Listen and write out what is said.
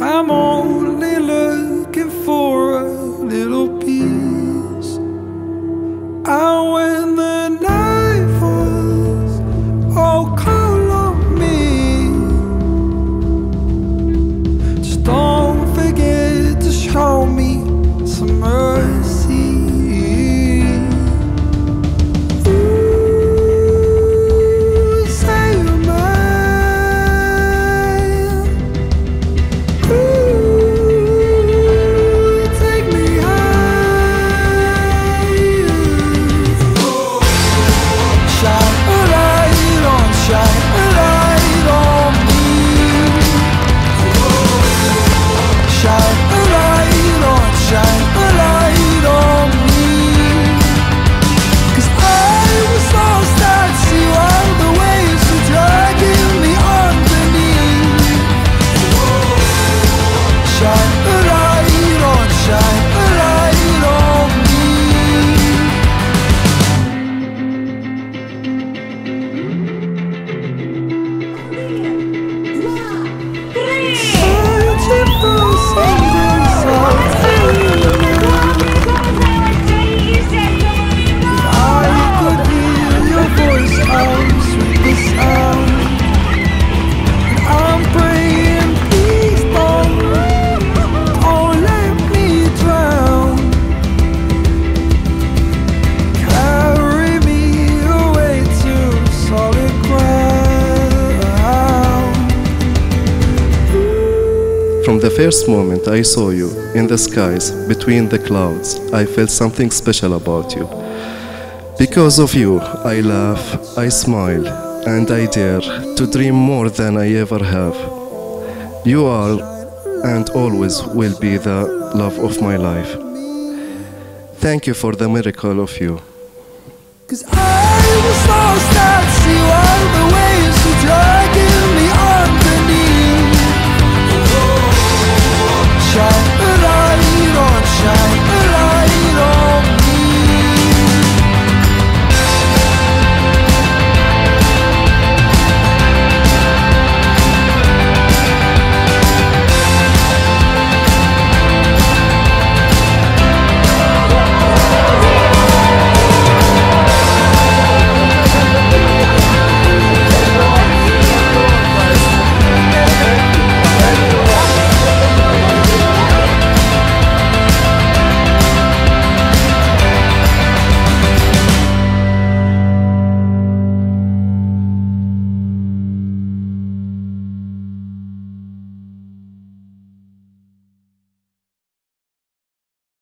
I'm only looking for a little peace. I wait. From the first moment I saw you in the skies between the clouds, I felt something special about you. Because of you, I laugh, I smile, and I dare to dream more than I ever have. You are and always will be the love of my life. Thank you for the miracle of you. Cause I was lost the